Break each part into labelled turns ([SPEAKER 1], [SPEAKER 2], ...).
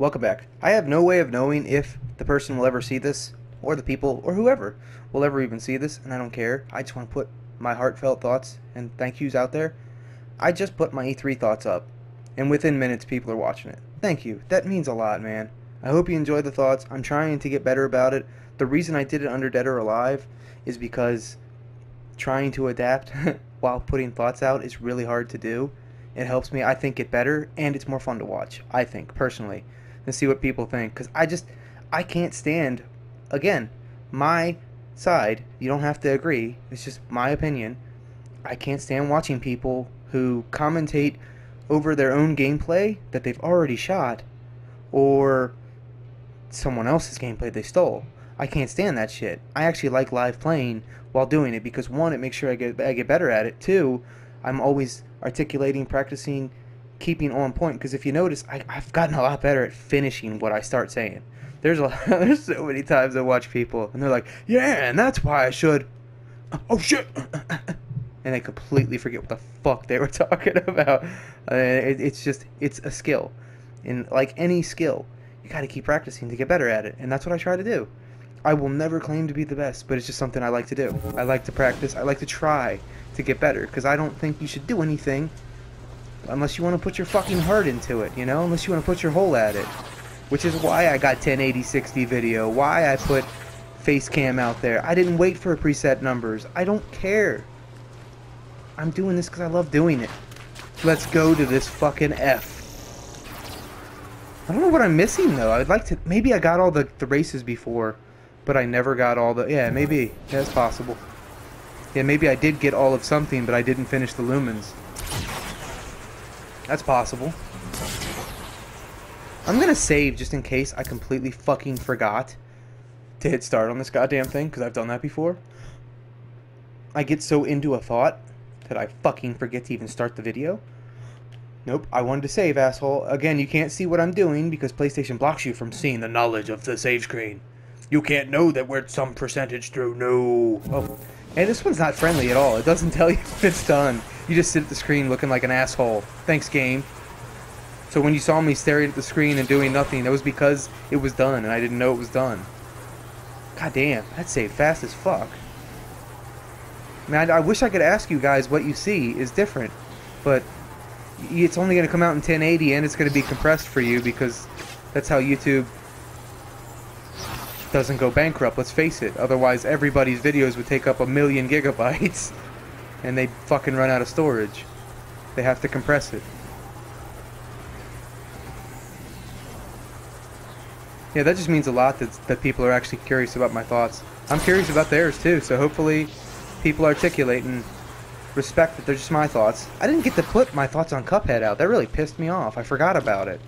[SPEAKER 1] Welcome back. I have no way of knowing if the person will ever see this, or the people, or whoever will ever even see this, and I don't care. I just want to put my heartfelt thoughts and thank yous out there. I just put my E3 thoughts up, and within minutes people are watching it. Thank you. That means a lot, man. I hope you enjoyed the thoughts. I'm trying to get better about it. The reason I did it under Dead or Alive is because trying to adapt while putting thoughts out is really hard to do. It helps me, I think, get better, and it's more fun to watch, I think, personally, and see what people think. Because I just, I can't stand, again, my side. You don't have to agree. It's just my opinion. I can't stand watching people who commentate over their own gameplay that they've already shot or someone else's gameplay they stole. I can't stand that shit. I actually like live playing while doing it because one, it makes sure I get I get better at it. Two, I'm always articulating, practicing, keeping on point. Because if you notice, I, I've gotten a lot better at finishing what I start saying. There's a there's so many times I watch people and they're like, yeah, and that's why I should. Oh shit. and they completely forget what the fuck they were talking about. Uh, it, it's just it's a skill, and like any skill, you got to keep practicing to get better at it, and that's what I try to do. I will never claim to be the best, but it's just something I like to do. I like to practice. I like to try to get better because I don't think you should do anything unless you want to put your fucking heart into it, you know? Unless you want to put your whole at it. Which is why I got 1080 60 video, why I put face cam out there. I didn't wait for preset numbers. I don't care. I'm doing this because I love doing it. Let's go to this fucking F. I don't know what I'm missing though. I'd like to. Maybe I got all the, the races before, but I never got all the. Yeah, maybe. That's possible. Yeah, maybe I did get all of something, but I didn't finish the lumens. That's possible. I'm gonna save just in case I completely fucking forgot to hit start on this goddamn thing, because I've done that before. I get so into a thought that I fucking forget to even start the video. Nope, I wanted to save, asshole. Again, you can't see what I'm doing because PlayStation blocks you from seeing the knowledge of the save screen. You can't know that we're some percentage through. No. Oh, and this one's not friendly at all. It doesn't tell you if it's done. You just sit at the screen looking like an asshole. Thanks, game. So when you saw me staring at the screen and doing nothing, that was because it was done and I didn't know it was done. God damn, that saved fast as fuck. Man, I, I wish I could ask you guys what you see is different, but it's only going to come out in 1080 and it's going to be compressed for you because that's how YouTube doesn't go bankrupt, let's face it. Otherwise, everybody's videos would take up a million gigabytes and they'd fucking run out of storage. They have to compress it. Yeah, that just means a lot that, that people are actually curious about my thoughts. I'm curious about theirs too, so hopefully people articulate and respect that they're just my thoughts. I didn't get to put my thoughts on Cuphead out. That really pissed me off. I forgot about it.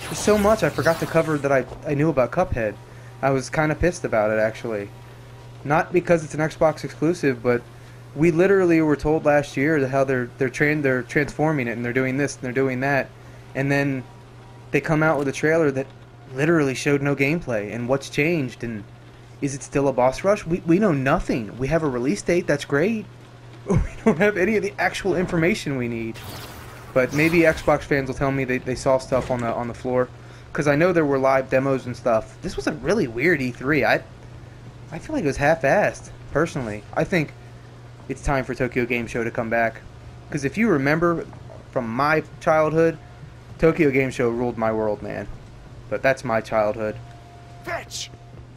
[SPEAKER 1] There's so much I forgot to cover that I, I knew about Cuphead. I was kind of pissed about it, actually. Not because it's an Xbox exclusive, but we literally were told last year how they're they're trained they're transforming it and they're doing this and they're doing that, and then they come out with a trailer that literally showed no gameplay and what's changed and is it still a boss rush? We we know nothing. We have a release date. That's great. We don't have any of the actual information we need. But maybe Xbox fans will tell me they, they saw stuff on the on the floor, because I know there were live demos and stuff. This was a really weird E3. I I feel like it was half-assed. Personally, I think it's time for Tokyo Game Show to come back. Because if you remember from my childhood, Tokyo Game Show ruled my world, man. But that's my childhood.
[SPEAKER 2] Fetch!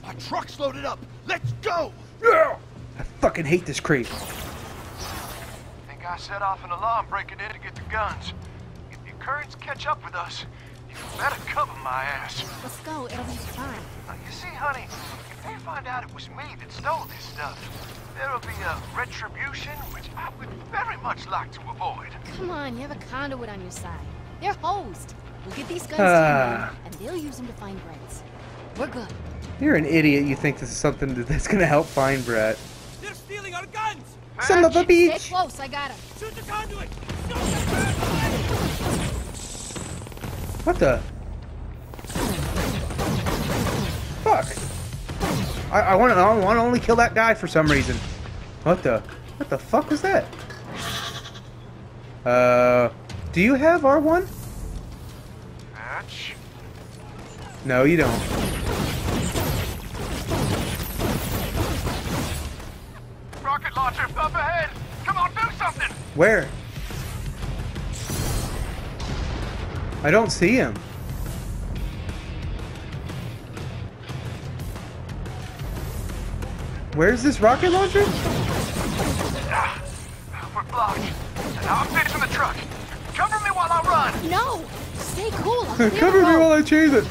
[SPEAKER 2] Our truck's loaded up. Let's go!
[SPEAKER 1] Yeah! I fucking hate this creep.
[SPEAKER 2] Think I set off an alarm breaking in to get the guns. If the Akurians catch up with us, better cover my ass.
[SPEAKER 3] Let's go, it'll be fine.
[SPEAKER 2] Uh, you see, honey, if they find out it was me that stole this stuff, there'll be a retribution which I would very much like to avoid.
[SPEAKER 3] Come on, you have a conduit on your side. They're hosed. We'll get these guns to them, and they'll use them to find Brents. We're good.
[SPEAKER 1] You're an idiot. You think this is something that's gonna help find Brent.
[SPEAKER 4] They're stealing our guns!
[SPEAKER 1] Son of a
[SPEAKER 3] Stay
[SPEAKER 1] bitch!
[SPEAKER 3] close, I got him.
[SPEAKER 4] Shoot the conduit! Shoot the
[SPEAKER 1] What the? Fuck! I, I want to. I want to only kill that guy for some reason. What the? What the fuck was that? Uh, do you have R1?
[SPEAKER 2] Fetch.
[SPEAKER 1] No, you don't.
[SPEAKER 2] Rocket launcher up ahead! Come on, do something!
[SPEAKER 1] Where? I don't see him. Where's this rocket launcher?
[SPEAKER 2] Ah, we're blocked. Now I'm fixing the truck. Cover me while I run!
[SPEAKER 3] No! Stay cool.
[SPEAKER 1] Cover me while I chase it.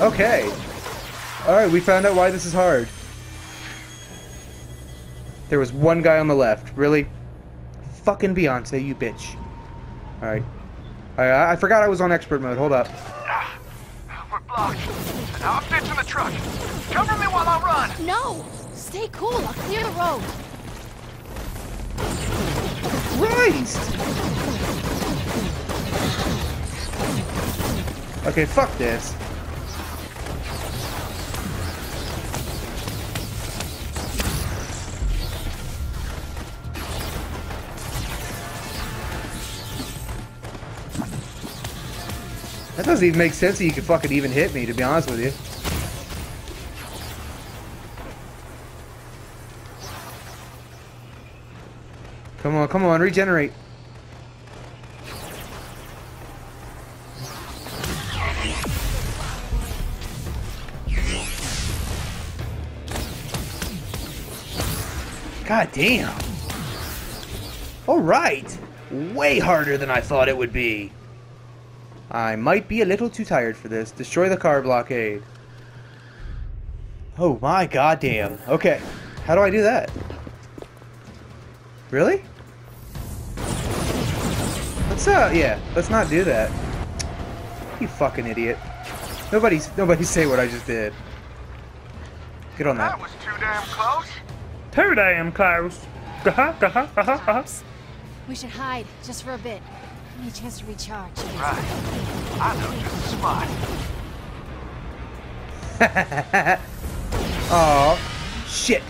[SPEAKER 1] Okay. Alright, we found out why this is hard. There was one guy on the left. Really? Fucking Beyonce, you bitch. Alright. I, I forgot I was on expert mode. Hold up.
[SPEAKER 2] Ah, we're blocked. Now I'm fixing the truck. Cover me while I run!
[SPEAKER 3] No! Stay cool. I'll clear the road.
[SPEAKER 1] Christ! Okay, fuck this. That doesn't even make sense that you could fucking even hit me, to be honest with you. Come on, come on, regenerate. God damn. Alright. Way harder than I thought it would be. I might be a little too tired for this. Destroy the car blockade. Oh my goddamn. Okay. How do I do that? Really? Let's uh yeah, let's not do that. You fucking idiot. Nobody's nobody say what I just did. Get on
[SPEAKER 2] That
[SPEAKER 1] that.
[SPEAKER 2] was too damn close.
[SPEAKER 1] Too damn close.
[SPEAKER 3] Cops. We should hide just for a bit. Give me a chance to recharge.
[SPEAKER 2] Right. I know the spot.
[SPEAKER 1] oh Shit.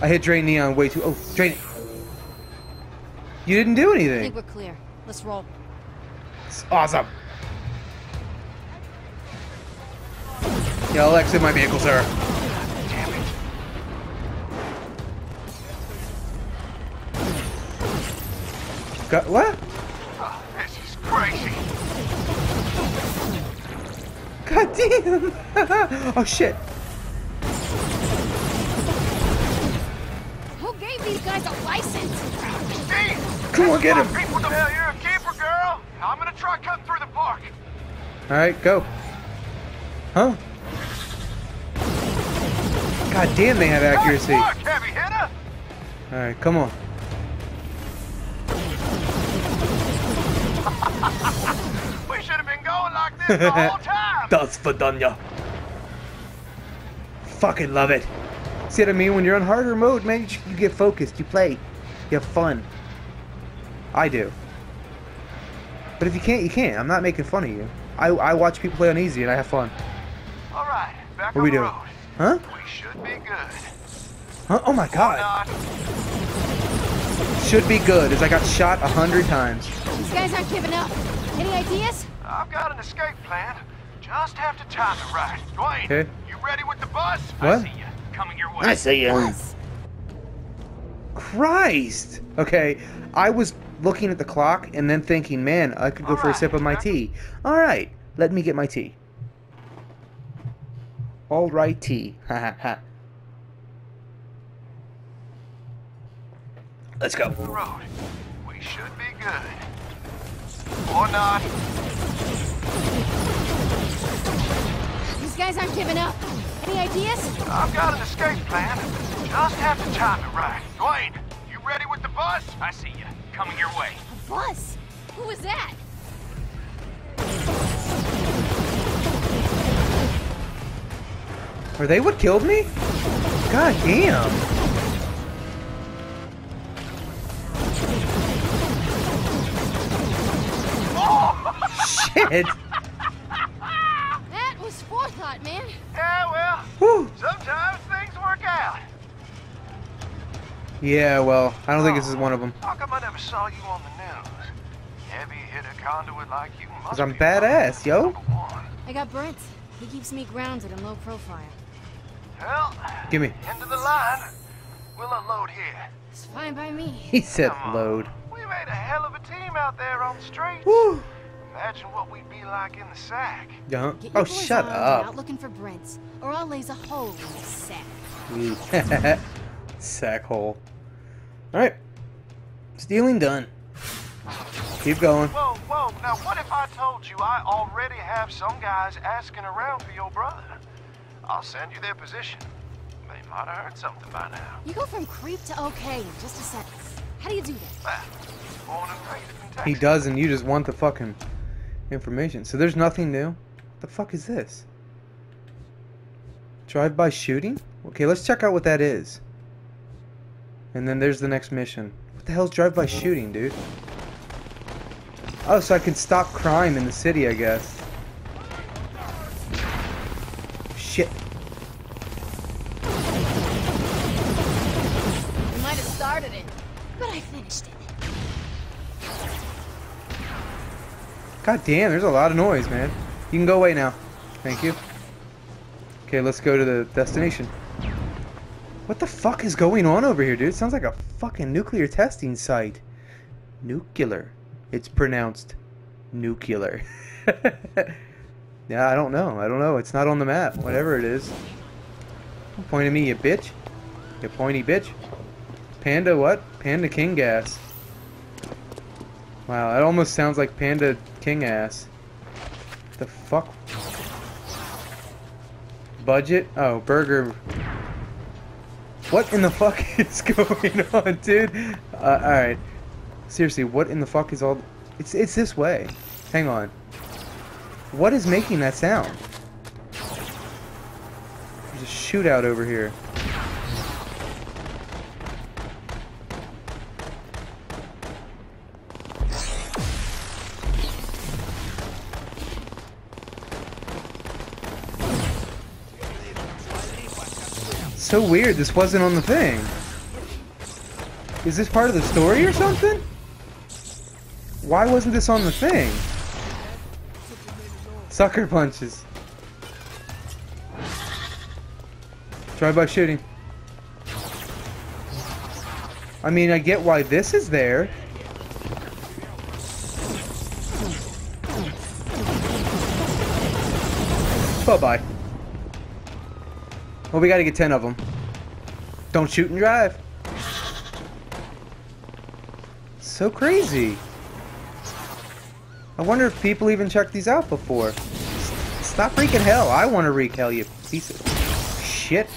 [SPEAKER 1] I hit drain neon way too oh, drain it. You didn't do anything.
[SPEAKER 3] I think we're clear. Let's roll.
[SPEAKER 1] It's awesome. Yeah, I'll exit my vehicle, sir.
[SPEAKER 2] Damn it.
[SPEAKER 1] Got what? God damn! oh shit!
[SPEAKER 3] Who gave these guys a license?
[SPEAKER 2] Steve!
[SPEAKER 1] Come on, get him!
[SPEAKER 2] People the hell, you're a keeper, girl. I'm gonna try cutting through the park.
[SPEAKER 1] All right, go. Huh? God damn, they have accuracy.
[SPEAKER 2] Nice heavy hitter.
[SPEAKER 1] All right, come on.
[SPEAKER 2] We should have been going like this the whole time.
[SPEAKER 1] Das Verdanya. Fucking love it. See what I mean? When you're on harder mode, man, you, you get focused. You play. You have fun. I do. But if you can't, you can't. I'm not making fun of you. I, I watch people play on easy and I have fun.
[SPEAKER 2] All right, back
[SPEAKER 1] What
[SPEAKER 2] on
[SPEAKER 1] we
[SPEAKER 2] the
[SPEAKER 1] doing?
[SPEAKER 2] road.
[SPEAKER 1] Huh?
[SPEAKER 2] We should be good.
[SPEAKER 1] Huh? Oh my god. Should be good, as I got shot a hundred times.
[SPEAKER 3] These guys aren't giving up. Any ideas?
[SPEAKER 2] I've got an escape plan. Just have to time it right. Dwayne,
[SPEAKER 1] Okay.
[SPEAKER 2] you ready with the bus?
[SPEAKER 1] What?
[SPEAKER 2] I see you. Coming your way.
[SPEAKER 1] I see you.
[SPEAKER 3] Us.
[SPEAKER 1] Christ. Okay, I was looking at the clock and then thinking, man, I could go for a sip of my tea. All right, let me get my tea. All right, tea. Ha ha ha. Let's go.
[SPEAKER 2] Road. We should be good. Or not.
[SPEAKER 3] These guys aren't giving up. Any ideas?
[SPEAKER 2] I've got an escape plan. Just have to time it right. Dwayne, you ready with the bus? I see you. Coming your way.
[SPEAKER 3] A bus. Who was that?
[SPEAKER 1] Are they what killed me? God damn. Shit.
[SPEAKER 3] That was forethought, man.
[SPEAKER 2] Yeah, well,
[SPEAKER 1] Whew.
[SPEAKER 2] sometimes things work out.
[SPEAKER 1] Yeah, well, I don't think this is one of them.
[SPEAKER 2] How come I never saw you on the news? Heavy hitter conduit like you must
[SPEAKER 1] Cause I'm
[SPEAKER 2] be
[SPEAKER 1] badass, yo.
[SPEAKER 3] I got Brent. He keeps me grounded and low profile.
[SPEAKER 2] Well,
[SPEAKER 1] Give me.
[SPEAKER 2] end of the line. We'll unload here.
[SPEAKER 3] It's fine by me.
[SPEAKER 1] He said
[SPEAKER 2] Come on.
[SPEAKER 1] load.
[SPEAKER 2] We made a hell of a team out there on the streets.
[SPEAKER 1] Woo.
[SPEAKER 2] Imagine what we'd be like in the sack.
[SPEAKER 1] Yeah.
[SPEAKER 3] Get your
[SPEAKER 1] Oh,
[SPEAKER 3] boys
[SPEAKER 1] shut
[SPEAKER 3] up. and Out
[SPEAKER 1] up.
[SPEAKER 3] looking for Brents, or I'll laze a hole in the sack.
[SPEAKER 1] Sack hole. Alright. Stealing done. Keep going.
[SPEAKER 2] Whoa, whoa. Now, what if I told you I already have some guys asking around for your brother? I'll send you their position. They might have heard something by now.
[SPEAKER 3] You go from creep to okay in just a sentence. How do you do that?
[SPEAKER 2] Well, born and raised in Texas.
[SPEAKER 1] He does, and you just want the fucking information. So there's nothing new? What the fuck is this? Drive-by shooting? Okay, let's check out what that is. And then there's the next mission. What the hell's drive-by shooting, dude? Oh, so I can stop crime in the city, I guess. Shit. God damn, there's a lot of noise, man. You can go away now. Thank you. Okay, let's go to the destination. What the fuck is going on over here, dude? It sounds like a fucking nuclear testing site. Nuclear. It's pronounced nuclear. yeah, I don't know. I don't know. It's not on the map. Whatever it is. Don't point at me, you bitch. You pointy bitch. Panda what? Panda King gas. Wow, that almost sounds like Panda King ass. The fuck? Budget? Oh, burger. What in the fuck is going on, dude? Uh, alright. Seriously, what in the fuck is all... It's, it's this way. Hang on. What is making that sound? There's a shootout over here. So weird, this wasn't on the thing. Is this part of the story or something? Why wasn't this on the thing? Sucker punches. Drive-by shooting. I mean, I get why this is there. Bye-bye. Well, we gotta get 10 of them. Don't shoot and drive. So crazy. I wonder if people even checked these out before. Stop wreaking hell. I want to wreak hell, you piece of shit.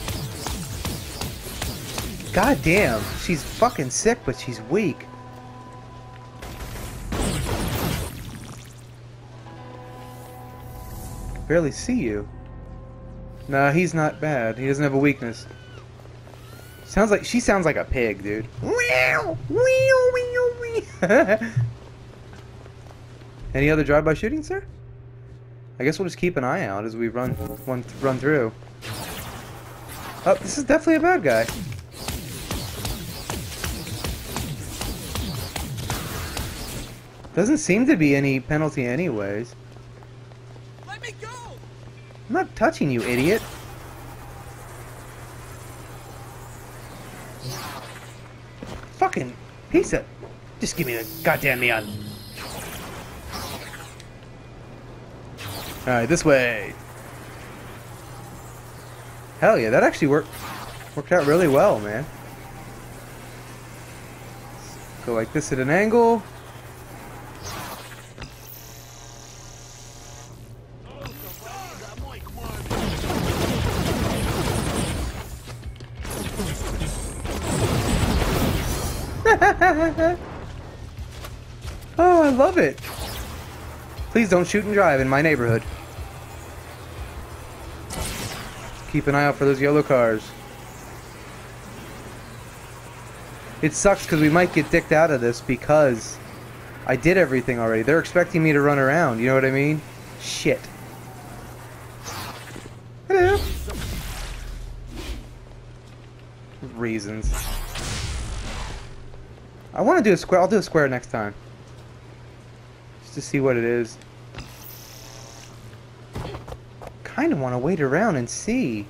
[SPEAKER 1] God damn. She's fucking sick, but she's weak. Barely see you. Nah, he's not bad. He doesn't have a weakness. Sounds like she sounds like a pig, dude. Any other drive-by shootings, sir? I guess we'll just keep an eye out as we run one run through. Oh, this is definitely a bad guy. Doesn't seem to be any penalty anyways. I'm not touching you, idiot. Fucking piece of... Just give me the goddamn neon. Alright, this way. Hell yeah, that actually worked worked out really well, man. Go like this at an angle. It. Please don't shoot and drive in my neighborhood. Keep an eye out for those yellow cars. It sucks because we might get dicked out of this because I did everything already. They're expecting me to run around, you know what I mean? Shit. Hello. Reasons. I want to do a square. I'll do a square next time. To see what it is. kind of want to wait around and see.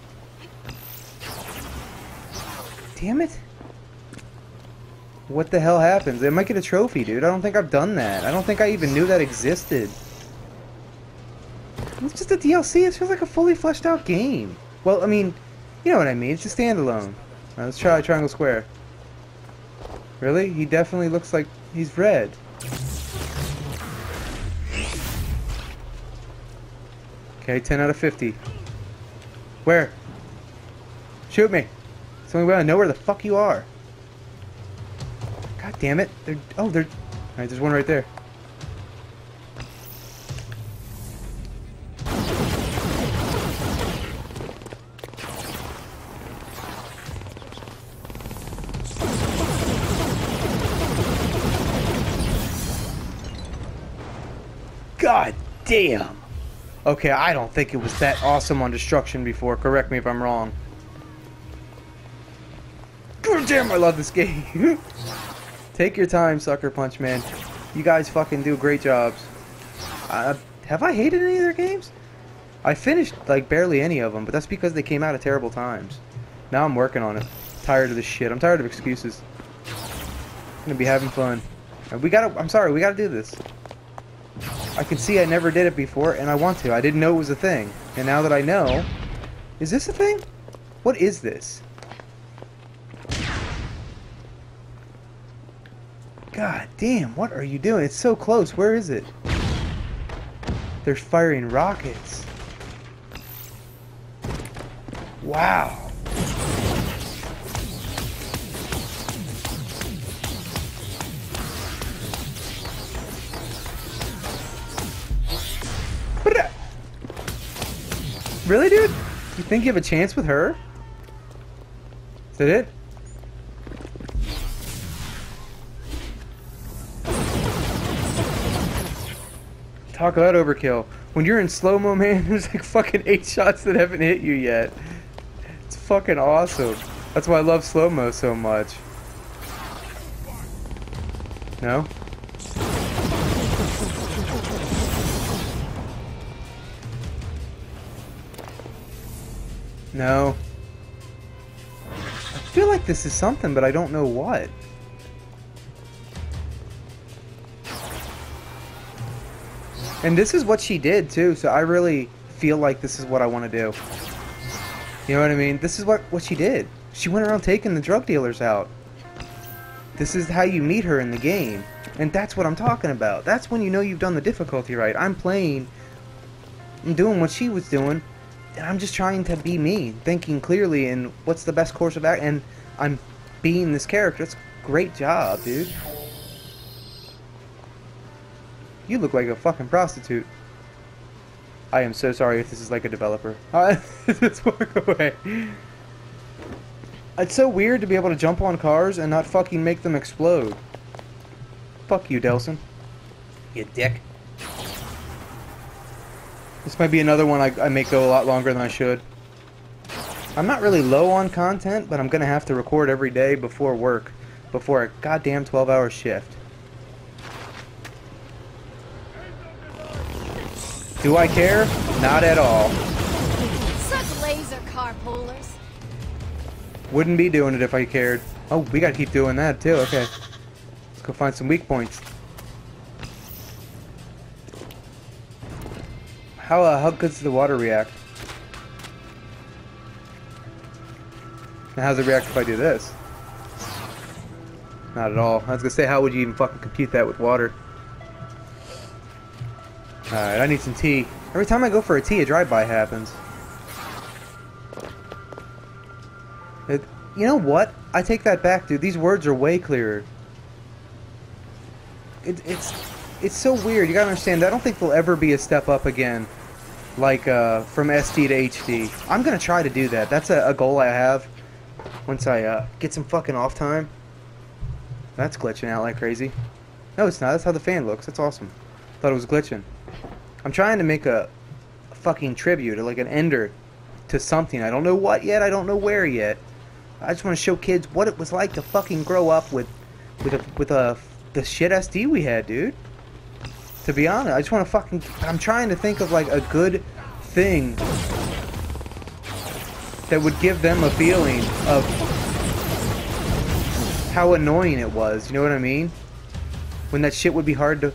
[SPEAKER 1] Damn it. What the hell happens? I might get a trophy, dude. I don't think I've done that. I don't think I even knew that existed. It's just a DLC. It feels like a fully fleshed out game. Well, I mean, you know what I mean. It's a standalone. Right, let's try Triangle Square. Really? He definitely looks like he's red. Okay, 10 out of 50. Where? Shoot me. It's the only way I know where the fuck you are. God damn it. They're, oh, they're... Alright, there's one right there. God damn. Okay, I don't think it was that awesome on destruction before. Correct me if I'm wrong. God damn, I love this game. Take your time, Sucker Punch Man. You guys fucking do great jobs. Uh, have I hated any of their games? I finished like barely any of them, but that's because they came out at terrible times. Now I'm working on it. Tired of this shit. I'm tired of excuses. I'm gonna be having fun. We gotta. I'm sorry. We gotta do this. I can see I never did it before, and I want to. I didn't know it was a thing. And now that I know... Is this a thing? What is this? God damn, what are you doing? It's so close. Where is it? They're firing rockets. Wow. Really, dude? You think you have a chance with her? Is that it? Talk about overkill. When you're in slow-mo, man, there's like fucking eight shots that haven't hit you yet. It's fucking awesome. That's why I love slow-mo so much. No? No. I feel like this is something, but I don't know what. And this is what she did, too, so I really feel like this is what I want to do. You know what I mean? This is what, what she did. She went around taking the drug dealers out. This is how you meet her in the game. And that's what I'm talking about. That's when you know you've done the difficulty right. I'm playing and doing what she was doing, and I'm just trying to be me, thinking clearly and what's the best course of action, and I'm being this character. It's great job, dude. You look like a fucking prostitute. I am so sorry if this is like a developer. Uh, just walk away. It's so weird to be able to jump on cars and not fucking make them explode. Fuck you, Delsin. You dick. This might be another one I, I make go a lot longer than I should. I'm not really low on content, but I'm going to have to record every day before work. Before a goddamn 12-hour shift. Do I care? Not at all.
[SPEAKER 3] Such laser car pullers.
[SPEAKER 1] Wouldn't be doing it if I cared. Oh, we gotta keep doing that too. Okay. Let's go find some weak points. How uh, how good does the water react? And how does it react if I do this? Not at all. I was gonna say, how would you even fucking compute that with water? Alright, I need some tea. Every time I go for a tea, a drive-by happens. It, you know what? I take that back, dude. These words are way clearer. It, it's it's so weird. You gotta understand. I don't think there'll ever be a step up again, like uh, from SD to HD. I'm gonna try to do that. That's a, a goal I have. Once I uh, get some fucking off time. That's glitching out like crazy. No, it's not. That's how the fan looks. That's awesome. Thought it was glitching. I'm trying to make a, a fucking tribute, or like an ender to something. I don't know what yet. I don't know where yet. I just want to show kids what it was like to fucking grow up with, with a, with a, the shit SD we had, dude. To be honest, I just want to fucking. I'm trying to think of like a good thing that would give them a feeling of how annoying it was. You know what I mean? When that shit would be hard to,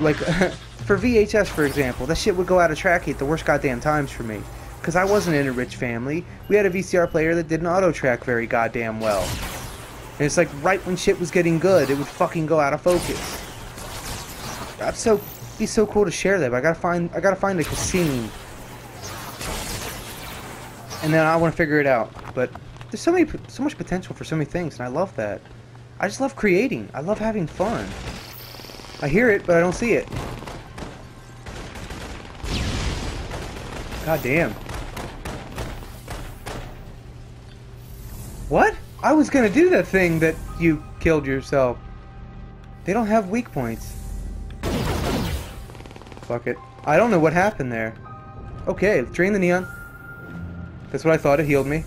[SPEAKER 1] like, for VHS, for example, that shit would go out of track at the worst goddamn times for me. Because I wasn't in a rich family. We had a VCR player that didn't auto track very goddamn well. And it's like right when shit was getting good, it would fucking go out of focus. That's so be so cool to share that. But I gotta find I gotta find a scene, and then I want to figure it out. But there's so many so much potential for so many things, and I love that. I just love creating. I love having fun. I hear it, but I don't see it. God damn. What? I was gonna do that thing that you killed yourself. They don't have weak points. Fuck it. I don't know what happened there. Okay, drain the neon. That's what I thought. It healed me.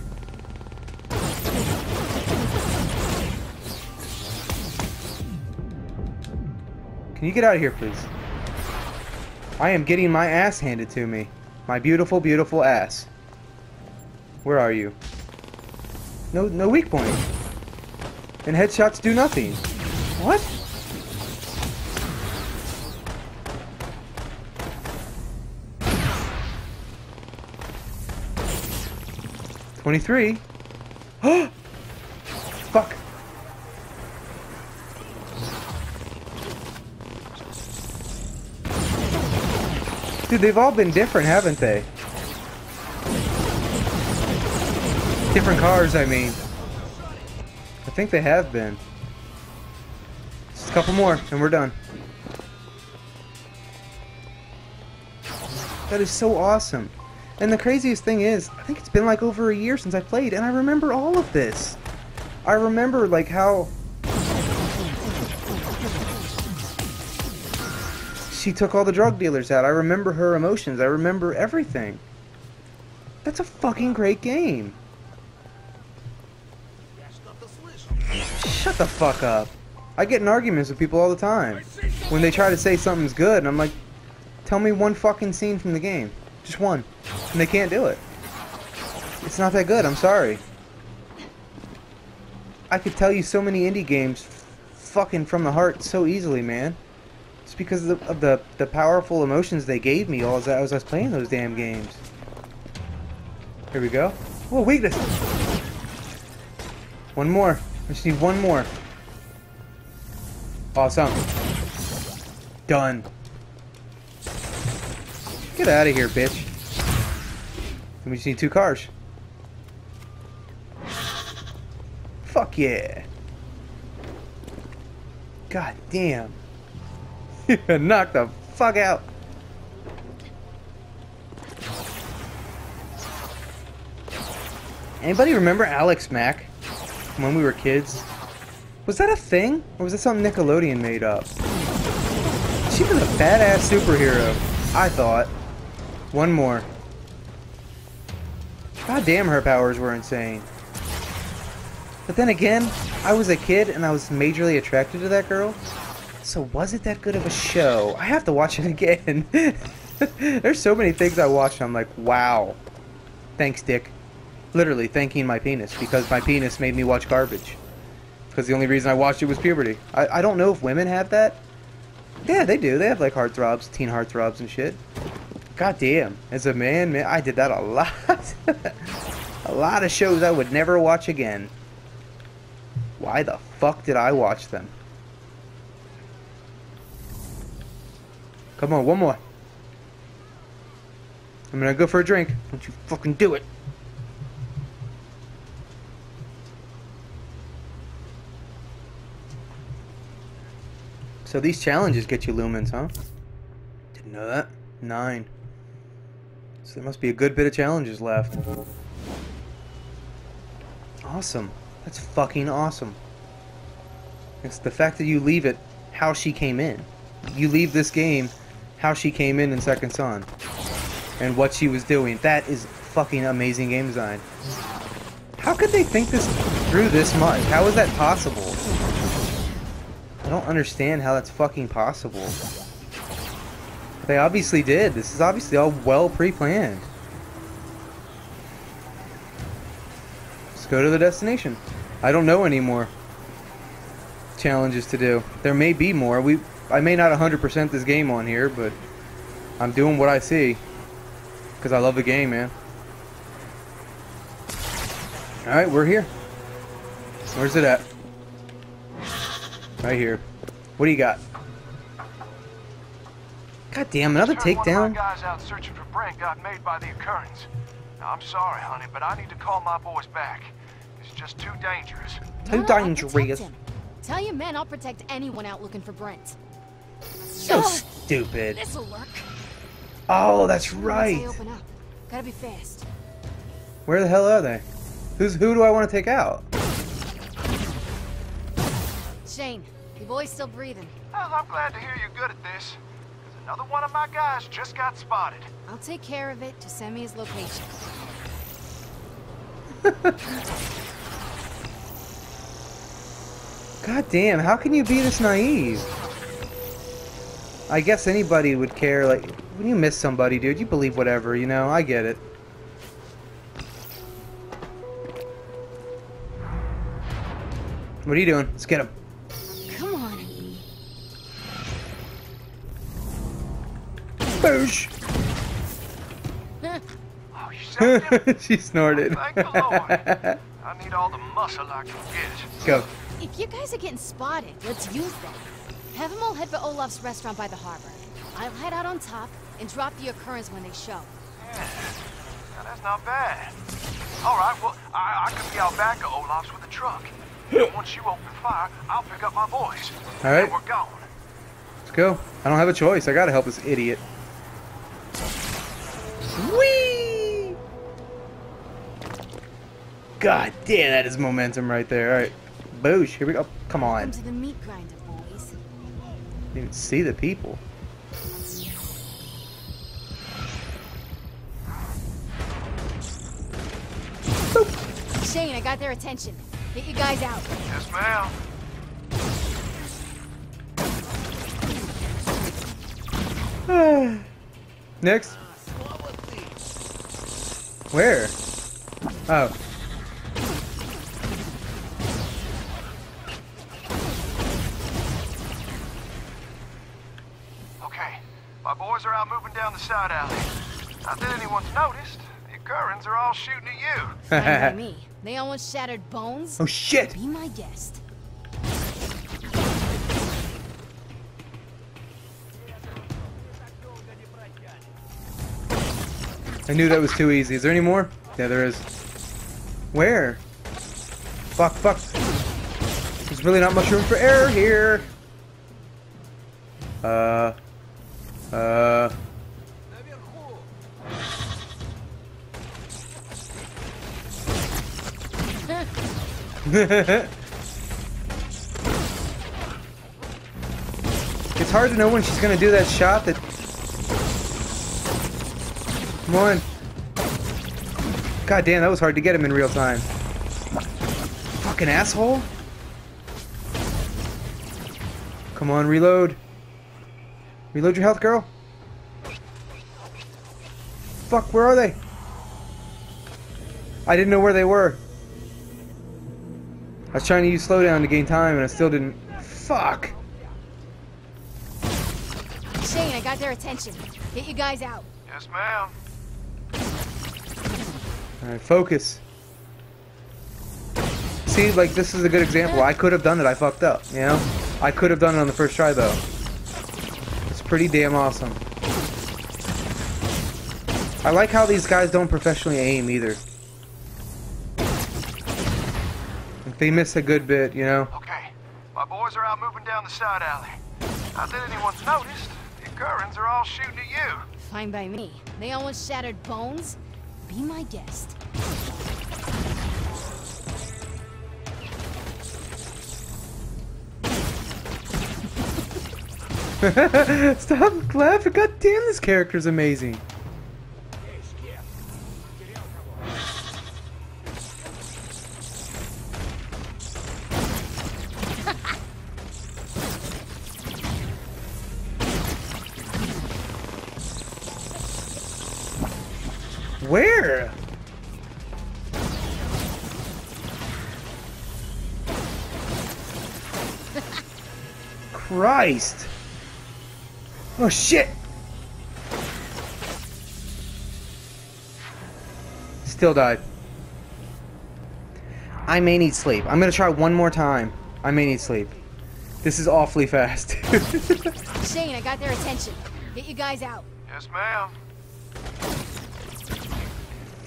[SPEAKER 1] Can you get out of here, please? I am getting my ass handed to me. My beautiful, beautiful ass. Where are you? No, no weak point. And headshots do nothing. What? Twenty-three. Fuck. Dude, they've all been different, haven't they? Different cars, I mean. I think they have been. Just a couple more, and we're done. That is so awesome. And the craziest thing is, I think it's been like over a year since I played, and I remember all of this. I remember, like, how... She took all the drug dealers out. I remember her emotions. I remember everything. That's a fucking great game. Shut the fuck up. I get in arguments with people all the time. When they try to say something's good, and I'm like, tell me one fucking scene from the game. Just one. And they can't do it. It's not that good, I'm sorry. I could tell you so many indie games fucking from the heart so easily, man. It's because of the, of the, the powerful emotions they gave me all as I was playing those damn games. Here we go. Whoa, weakness! One more. I just need one more. Awesome. Done. Get out of here, bitch. And we just need two cars. Fuck yeah. God damn. Knock the fuck out. Anybody remember Alex Mack? When we were kids? Was that a thing? Or was that something Nickelodeon made up? She was a badass superhero, I thought. One more. God damn, her powers were insane. But then again, I was a kid and I was majorly attracted to that girl. So was it that good of a show? I have to watch it again. There's so many things I watched I'm like, wow. Thanks, Dick. Literally thanking my penis because my penis made me watch garbage. Because the only reason I watched it was puberty. I, I don't know if women have that. Yeah, they do. They have like heartthrobs, teen heartthrobs and shit. God damn. As a man, man, I did that a lot. a lot of shows I would never watch again. Why the fuck did I watch them? Come on, one more. I'm gonna go for a drink. Don't you fucking do it. So these challenges get you lumens, huh? Didn't know that. Nine. So there must be a good bit of challenges left. Awesome. That's fucking awesome. It's the fact that you leave it how she came in. You leave this game how she came in in Second Son. And what she was doing. That is fucking amazing game design. How could they think this through this much? How is that possible? I don't understand how that's fucking possible. They obviously did. This is obviously all well pre-planned. Let's go to the destination. I don't know anymore. Challenges to do. There may be more. We I may not 100% this game on here, but I'm doing what I see. Because I love the game, man. Alright, we're here. Where's it at? Right here. What do you got? God damn, another
[SPEAKER 2] Turn One of
[SPEAKER 1] takedown?
[SPEAKER 2] my guys out searching for Brent got made by the Akurians. Now, I'm sorry, honey, but I need to call my boys back. It's just too dangerous.
[SPEAKER 1] Too
[SPEAKER 3] No, protect
[SPEAKER 1] dangerous.
[SPEAKER 3] him. Tell your men I'll protect anyone out looking for Brent.
[SPEAKER 1] So
[SPEAKER 3] Oh,
[SPEAKER 1] stupid.
[SPEAKER 3] This'll work.
[SPEAKER 1] Oh, that's
[SPEAKER 3] Once
[SPEAKER 1] right.
[SPEAKER 3] they open up. Gotta be fast.
[SPEAKER 1] Where the hell are they? Who's who do I want to take out?
[SPEAKER 3] Shane, your boy's still breathing.
[SPEAKER 2] Well, I'm glad to hear you're good at this. 'Cause another one of my guys just got spotted.
[SPEAKER 3] I'll take care of it. to send me his location.
[SPEAKER 1] God damn, how can you be this naive? I guess anybody would care, like, when you miss somebody, dude, you believe whatever, you know? I get it. What are you doing? Let's get him. Boosh!
[SPEAKER 2] Oh, you
[SPEAKER 1] she snorted.
[SPEAKER 2] Thank the Lord. I need all the muscle I can get.
[SPEAKER 1] Go.
[SPEAKER 3] If you guys are getting spotted, let's use them. Have them all head for Olaf's restaurant by the harbor. I'll head out on top and drop the Akurians when they show.
[SPEAKER 2] Yeah. Now, that's not bad. All right, well, I, I could be out back at Olaf's with a truck. And once you open fire, I'll pick up my boys.
[SPEAKER 1] All right.
[SPEAKER 2] And we're gone.
[SPEAKER 1] Let's go. I don't have a choice. I gotta help this idiot. Whee! God damn, that is momentum right there. Alright. Boosh, here we go. Come on.
[SPEAKER 3] Come to the meat grinder, boys.
[SPEAKER 1] Didn't even see the people.
[SPEAKER 3] Shane, I got their attention. Get you guys out.
[SPEAKER 2] Yes, ma'am.
[SPEAKER 1] Next. Where? Oh.
[SPEAKER 2] Okay, my boys are out moving down the side alley. Not that anyone's noticed. The Akurians are all shooting at you.
[SPEAKER 3] Fine by me. They almost shattered bones.
[SPEAKER 1] oh shit!
[SPEAKER 3] Be my guest.
[SPEAKER 1] I knew that was too easy. Is there any more? Yeah, there is. Where? Fuck, fuck. There's really not much room for error here. Uh. Uh. it's hard to know when she's gonna do that shot that Come on. God damn, that was hard to get him in real time. Fucking asshole. Come on, reload. Reload your health, girl. Fuck, where are they? I didn't know where they were. I was trying to use slowdown to gain time and I still didn't. Fuck.
[SPEAKER 3] Shane, I got their attention. Get you guys out.
[SPEAKER 2] Yes, ma'am.
[SPEAKER 1] Alright, focus. See, like, this is a good example. I could have done it, I fucked up, you know? I could have done it on the first try, though. It's pretty damn awesome. I like how these guys don't professionally aim, either. Like, they miss a good bit, you know?
[SPEAKER 2] Okay, my boys are out moving down the side alley. Not that anyone's noticed. The Akurians are all shooting at you.
[SPEAKER 3] Fine by me. They almost shattered bones. Be my guest.
[SPEAKER 1] Stop laughing. God damn, this character's amazing. Christ. Oh shit. Still died. I may need sleep. I'm gonna try one more time. I may need sleep. This is awfully fast.
[SPEAKER 3] Shane, I got their attention. Get you guys out.
[SPEAKER 2] Yes, ma'am.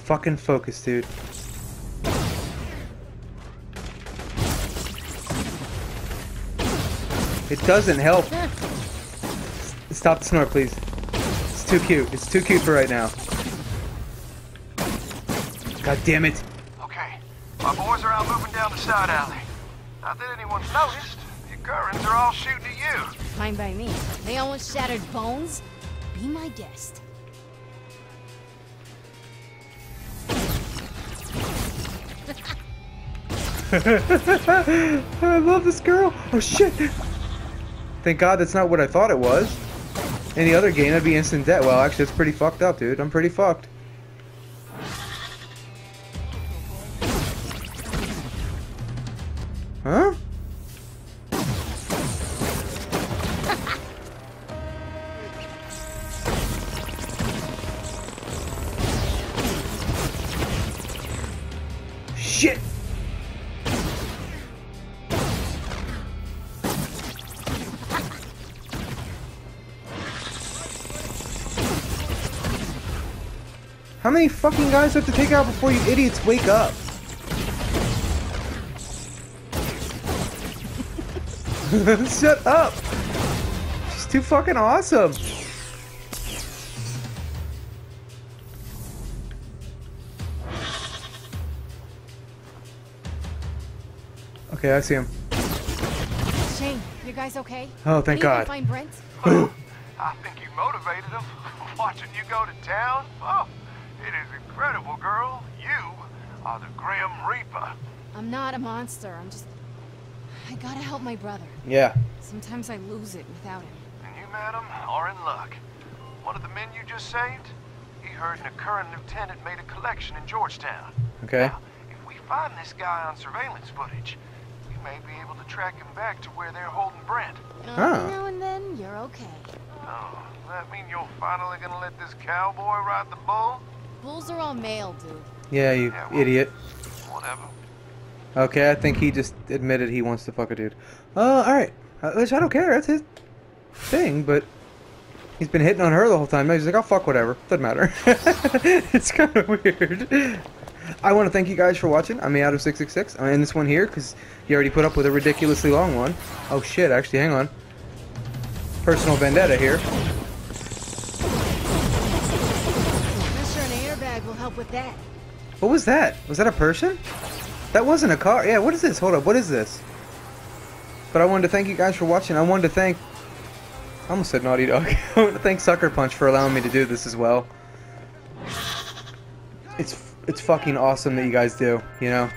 [SPEAKER 1] Fucking focus, dude. It doesn't help. Stop the snort, please. It's too cute. It's too cute for right now. God damn it.
[SPEAKER 2] Okay, my boys are out moving down the side alley. Not that anyone's noticed. The Akurians are all shooting at you.
[SPEAKER 3] Fine by me. They almost shattered bones. Be my guest.
[SPEAKER 1] I love this girl. Oh shit. Thank God that's not what I thought it was. Any other game, I'd be instant death. Well, actually, it's pretty fucked up, dude. I'm pretty fucked. How many fucking guys do I have to take out before you idiots wake up? Shut up! She's too fucking awesome! Okay, I see him.
[SPEAKER 3] Shane, you guys okay?
[SPEAKER 1] Oh, thank
[SPEAKER 3] Did
[SPEAKER 1] God.
[SPEAKER 3] find Brent?
[SPEAKER 2] I think
[SPEAKER 3] I'm not a monster. I'm just. I gotta help my brother.
[SPEAKER 1] Yeah.
[SPEAKER 3] Sometimes I lose it without him.
[SPEAKER 2] And you, madam, are in luck. One of the men you just saved, he heard Akurian lieutenant made a collection in Georgetown.
[SPEAKER 1] Okay.
[SPEAKER 2] Now, if we find this guy on surveillance footage, we may be able to track him back to where they're holding Brent.
[SPEAKER 3] Every
[SPEAKER 1] Ah.
[SPEAKER 3] now and then, you're okay.
[SPEAKER 2] Oh, that mean you're finally gonna let this cowboy ride the bull?
[SPEAKER 3] Bulls are all male, dude.
[SPEAKER 1] Yeah, you
[SPEAKER 2] Yeah, well-
[SPEAKER 1] idiot.
[SPEAKER 2] Whatever.
[SPEAKER 1] Okay, I think he just admitted he wants to fuck a dude. Uh, alright. Uh, which I don't care, that's his thing, but he's been hitting on her the whole time. Now he's like, oh, fuck whatever. Doesn't matter. it's kind of weird. I want to thank you guys for watching. I'm Ayato 666. I'm in this one here because you already put up with a ridiculously long one. Oh shit, actually, hang on. Personal vendetta here.
[SPEAKER 3] Pressure and airbag will help with that.
[SPEAKER 1] What was that? Was that a person? That wasn't a car. Yeah, what is this? Hold up, what is this? But I wanted to thank you guys for watching. I wanted to thank... I almost said Naughty Dog. I want to thank Sucker Punch for allowing me to do this as well. It's it's fucking awesome that you guys do, you know?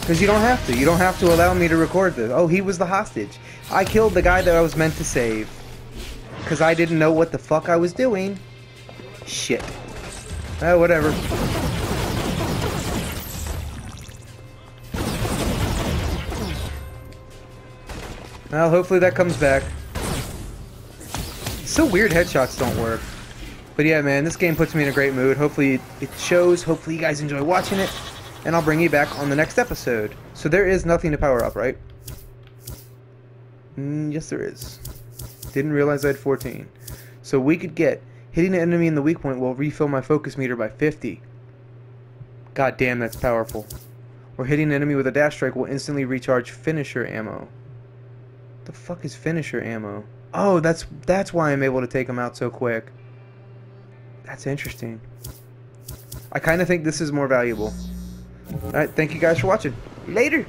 [SPEAKER 1] Because you don't have to. You don't have to allow me to record this. Oh, he was the hostage. I killed the guy that I was meant to save. Because I didn't know what the fuck I was doing. Shit. Oh, whatever. Well, hopefully that comes back. So weird headshots don't work. But yeah, man, this game puts me in a great mood. Hopefully it shows. Hopefully you guys enjoy watching it. And I'll bring you back on the next episode. So there is nothing to power up, right? Mm, yes, there is. Didn't realize I had 14. So we could get hitting an enemy in the weak point will refill my focus meter by 50. God damn, that's powerful. Or hitting an enemy with a dash strike will instantly recharge finisher ammo. The fuck is finisher ammo? Oh, that's that's why I'm able to take them out so quick. That's interesting. I kind of think this is more valuable. Alright, thank you guys for watching. Later!